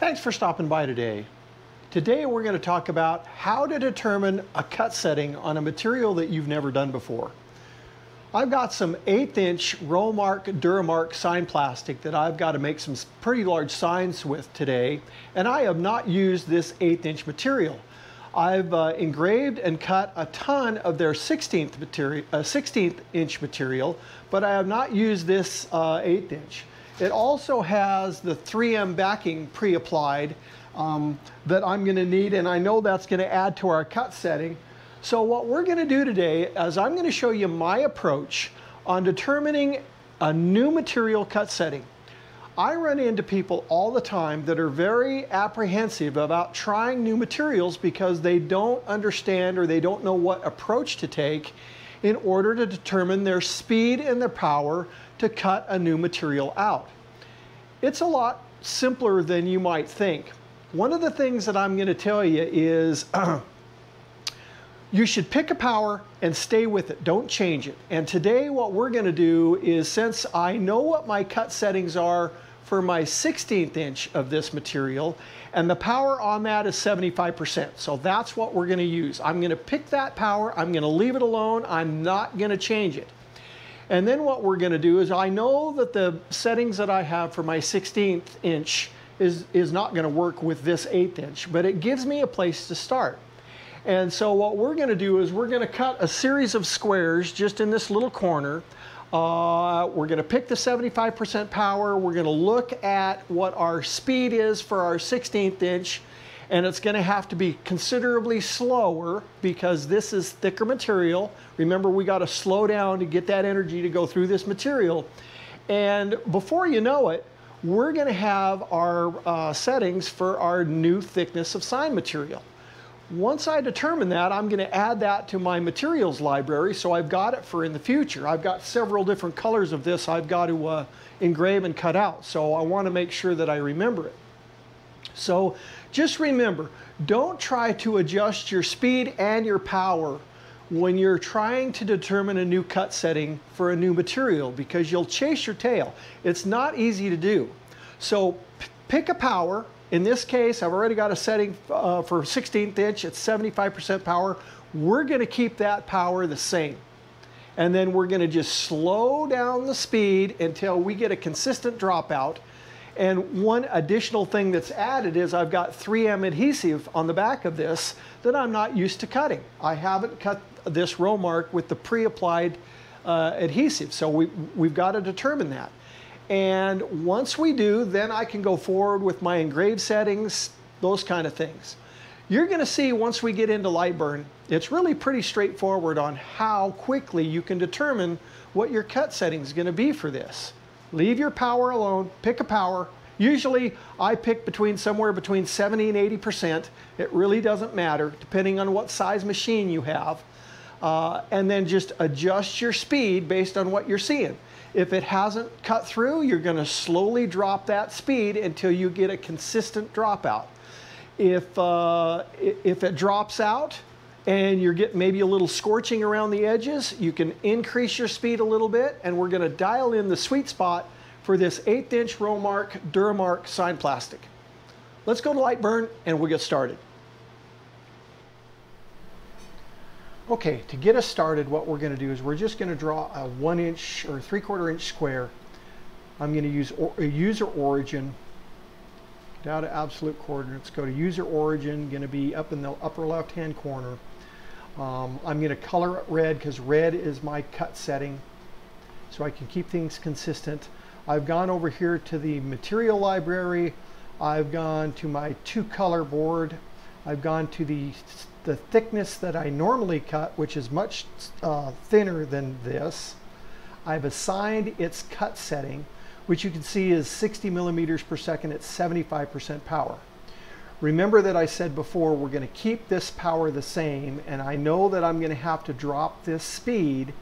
Thanks for stopping by today. Today we're going to talk about how to determine a cut setting on a material that you've never done before. I've got some eighth inch Rowmark Duramark sign plastic that I've got to make some pretty large signs with today and I have not used this eighth inch material. I've uh, engraved and cut a ton of their 16th, material, uh, 16th inch material but I have not used this uh, eighth inch. It also has the 3M backing pre-applied um, that I'm gonna need and I know that's gonna add to our cut setting. So what we're gonna do today is I'm gonna show you my approach on determining a new material cut setting. I run into people all the time that are very apprehensive about trying new materials because they don't understand or they don't know what approach to take in order to determine their speed and their power to cut a new material out. It's a lot simpler than you might think. One of the things that I'm going to tell you is you should pick a power and stay with it. Don't change it. And today what we're going to do is since I know what my cut settings are for my 16th inch of this material and the power on that is 75%. So that's what we're going to use. I'm going to pick that power. I'm going to leave it alone. I'm not going to change it. And then what we're going to do is I know that the settings that I have for my 16th inch is, is not going to work with this 8th inch, but it gives me a place to start. And so what we're going to do is we're going to cut a series of squares just in this little corner. Uh, we're going to pick the 75% power. We're going to look at what our speed is for our 16th inch and it's going to have to be considerably slower because this is thicker material. Remember, we got to slow down to get that energy to go through this material. And before you know it, we're going to have our uh, settings for our new thickness of sign material. Once I determine that, I'm going to add that to my materials library so I've got it for in the future. I've got several different colors of this I've got to uh, engrave and cut out, so I want to make sure that I remember it. So just remember, don't try to adjust your speed and your power when you're trying to determine a new cut setting for a new material because you'll chase your tail. It's not easy to do. So pick a power. In this case, I've already got a setting uh, for 16th inch. It's 75% power. We're going to keep that power the same. And then we're going to just slow down the speed until we get a consistent dropout and one additional thing that's added is I've got 3M adhesive on the back of this that I'm not used to cutting. I haven't cut this Rowmark with the pre-applied uh, adhesive, so we, we've got to determine that. And once we do, then I can go forward with my engraved settings, those kind of things. You're going to see once we get into Lightburn, it's really pretty straightforward on how quickly you can determine what your cut setting is going to be for this. Leave your power alone, pick a power. Usually I pick between somewhere between 70 and 80%. It really doesn't matter depending on what size machine you have. Uh, and then just adjust your speed based on what you're seeing. If it hasn't cut through, you're gonna slowly drop that speed until you get a consistent dropout. If, uh, if it drops out, and you're getting maybe a little scorching around the edges, you can increase your speed a little bit and we're gonna dial in the sweet spot for this eighth inch Rowmark Duramark sign plastic. Let's go to Lightburn and we'll get started. Okay, to get us started, what we're gonna do is we're just gonna draw a one inch or three quarter inch square. I'm gonna use or, user origin down to absolute coordinates, go to user origin, gonna be up in the upper left hand corner. Um, I'm going to color it red because red is my cut setting so I can keep things consistent. I've gone over here to the material library. I've gone to my two color board. I've gone to the, the thickness that I normally cut, which is much uh, thinner than this. I've assigned its cut setting, which you can see is 60 millimeters per second at 75% power. Remember that I said before we're going to keep this power the same and I know that I'm going to have to drop this speed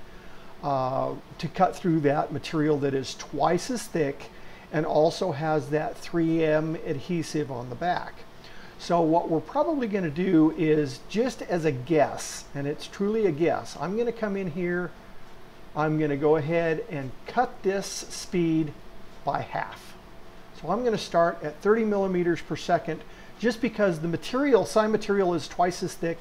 uh, to cut through that material that is twice as thick and also has that 3M adhesive on the back. So what we're probably going to do is just as a guess, and it's truly a guess, I'm going to come in here, I'm going to go ahead and cut this speed by half. So I'm going to start at 30 millimeters per second just because the material, sign material is twice as thick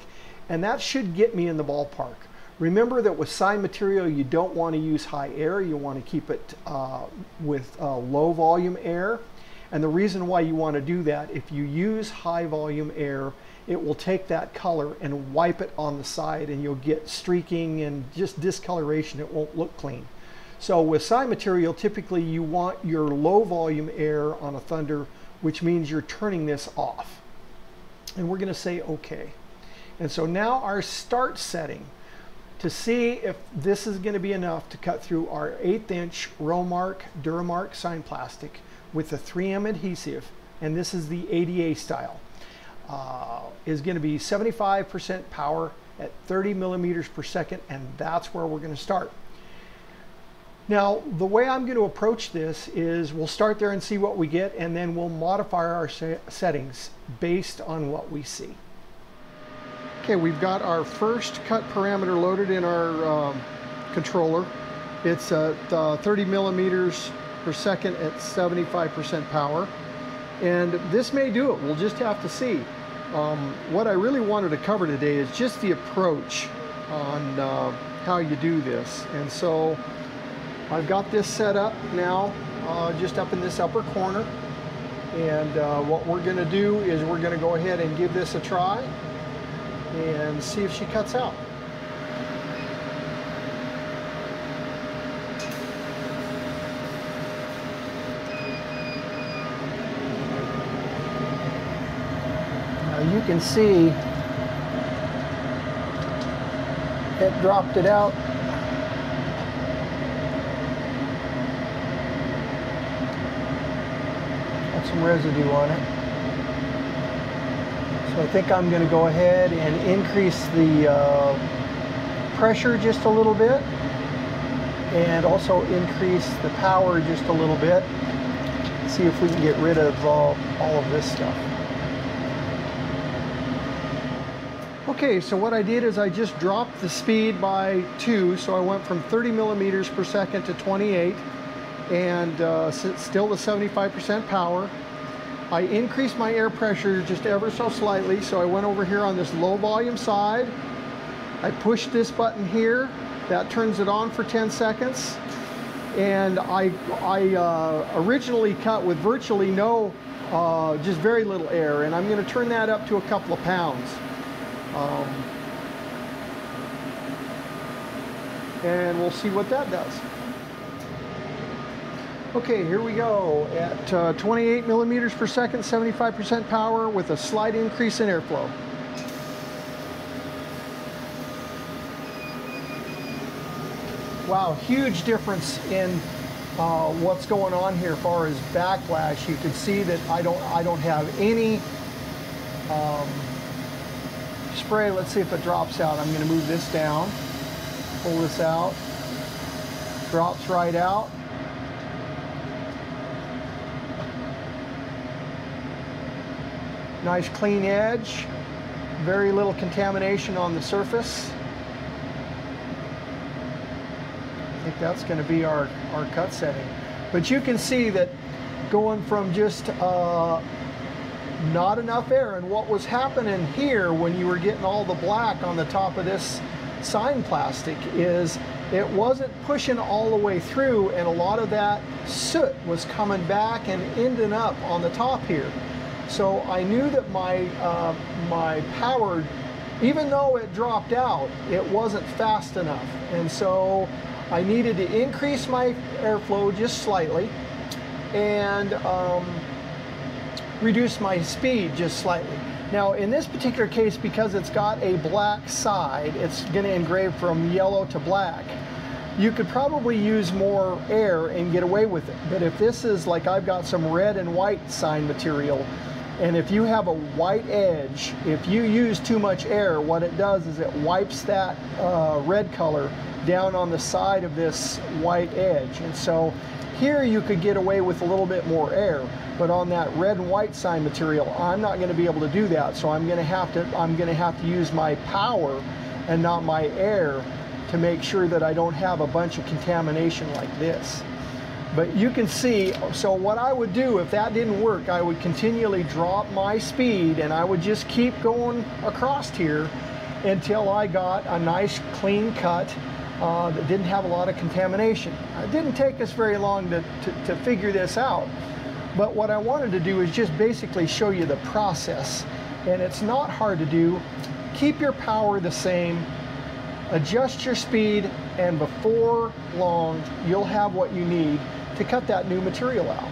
and that should get me in the ballpark. Remember that with sign material, you don't want to use high air. You want to keep it uh, with uh, low volume air. And the reason why you want to do that, if you use high volume air, it will take that color and wipe it on the side and you'll get streaking and just discoloration. It won't look clean. So with sign material, typically you want your low volume air on a Thunder, which means you're turning this off. And we're going to say okay. And so now our start setting to see if this is going to be enough to cut through our eighth inch Rowmark Duramark sign plastic with the 3M adhesive, and this is the ADA style, uh, is going to be 75% power at 30 millimeters per second, and that's where we're going to start. Now, the way I'm going to approach this is we'll start there and see what we get, and then we'll modify our settings based on what we see. Okay, we've got our first cut parameter loaded in our um, controller. It's at uh, 30 millimeters per second at 75% power. And this may do it, we'll just have to see. Um, what I really wanted to cover today is just the approach on uh, how you do this. And so I've got this set up now, uh, just up in this upper corner. And uh, what we're gonna do is we're gonna go ahead and give this a try and see if she cuts out. Can see it dropped it out Got some residue on it. So I think I'm going to go ahead and increase the uh, pressure just a little bit and also increase the power just a little bit. See if we can get rid of uh, all of this stuff. Okay, so what I did is I just dropped the speed by two, so I went from 30 millimeters per second to 28, and uh, still the 75% power. I increased my air pressure just ever so slightly. So I went over here on this low volume side. I pushed this button here. That turns it on for 10 seconds. And I, I uh, originally cut with virtually no, uh, just very little air. And I'm gonna turn that up to a couple of pounds. Um, and we'll see what that does. Okay, here we go at uh, 28 millimeters per second, 75% power with a slight increase in airflow. Wow, huge difference in uh, what's going on here as far as backlash. You can see that I don't, I don't have any um, spray. Let's see if it drops out. I'm going to move this down, pull this out, drops right out. Nice clean edge, very little contamination on the surface. I think that's going to be our, our cut setting. But you can see that going from just uh, not enough air and what was happening here when you were getting all the black on the top of this sign plastic is it wasn't pushing all the way through and a lot of that soot was coming back and ending up on the top here. So I knew that my, uh, my power, even though it dropped out, it wasn't fast enough. And so I needed to increase my airflow just slightly and um, reduce my speed just slightly. Now in this particular case, because it's got a black side, it's gonna engrave from yellow to black. You could probably use more air and get away with it. But if this is like I've got some red and white sign material, and if you have a white edge, if you use too much air, what it does is it wipes that uh, red color down on the side of this white edge. And so here you could get away with a little bit more air, but on that red and white sign material, I'm not gonna be able to do that. So I'm gonna have to, I'm gonna have to use my power and not my air to make sure that I don't have a bunch of contamination like this. But you can see, so what I would do if that didn't work, I would continually drop my speed and I would just keep going across here until I got a nice clean cut uh, that didn't have a lot of contamination. It didn't take us very long to, to, to figure this out. But what I wanted to do is just basically show you the process. And it's not hard to do. Keep your power the same, adjust your speed, and before long, you'll have what you need to cut that new material out.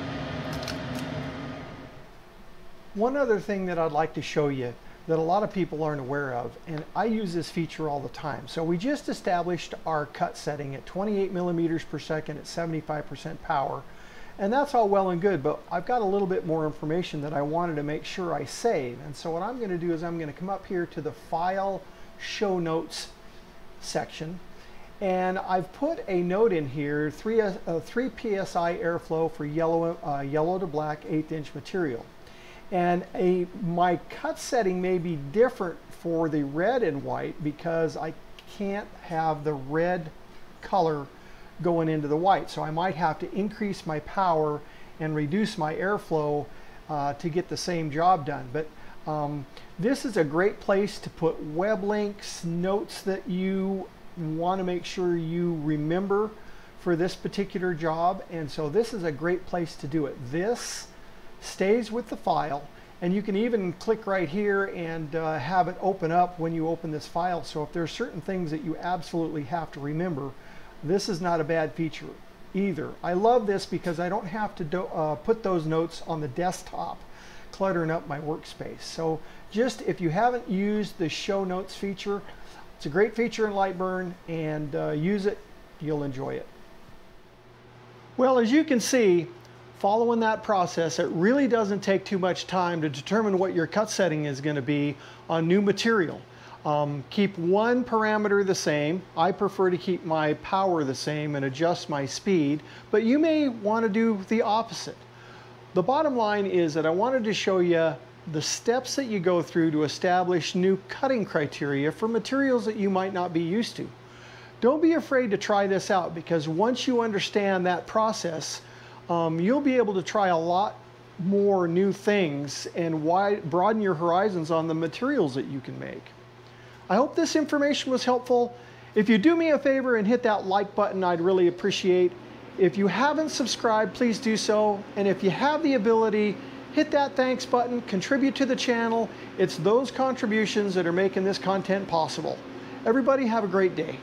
One other thing that I'd like to show you that a lot of people aren't aware of, and I use this feature all the time. So we just established our cut setting at 28 millimeters per second at 75% power, and that's all well and good, but I've got a little bit more information that I wanted to make sure I save. And so what I'm gonna do is I'm gonna come up here to the File Show Notes section, and I've put a note in here, 3, uh, 3 PSI airflow for yellow, uh, yellow to black eighth inch material. And a, my cut setting may be different for the red and white because I can't have the red color going into the white. So I might have to increase my power and reduce my airflow uh, to get the same job done. But um, this is a great place to put web links, notes that you want to make sure you remember for this particular job. And so this is a great place to do it. This stays with the file and you can even click right here and uh, have it open up when you open this file. So if there are certain things that you absolutely have to remember, this is not a bad feature either. I love this because I don't have to do, uh, put those notes on the desktop cluttering up my workspace. So just if you haven't used the show notes feature, it's a great feature in Lightburn and uh, use it, you'll enjoy it. Well, as you can see, following that process, it really doesn't take too much time to determine what your cut setting is going to be on new material. Um, keep one parameter the same. I prefer to keep my power the same and adjust my speed, but you may want to do the opposite. The bottom line is that I wanted to show you the steps that you go through to establish new cutting criteria for materials that you might not be used to. Don't be afraid to try this out because once you understand that process, um, you'll be able to try a lot more new things and wide, broaden your horizons on the materials that you can make. I hope this information was helpful. If you do me a favor and hit that like button, I'd really appreciate. If you haven't subscribed, please do so. And if you have the ability, hit that thanks button, contribute to the channel. It's those contributions that are making this content possible. Everybody have a great day.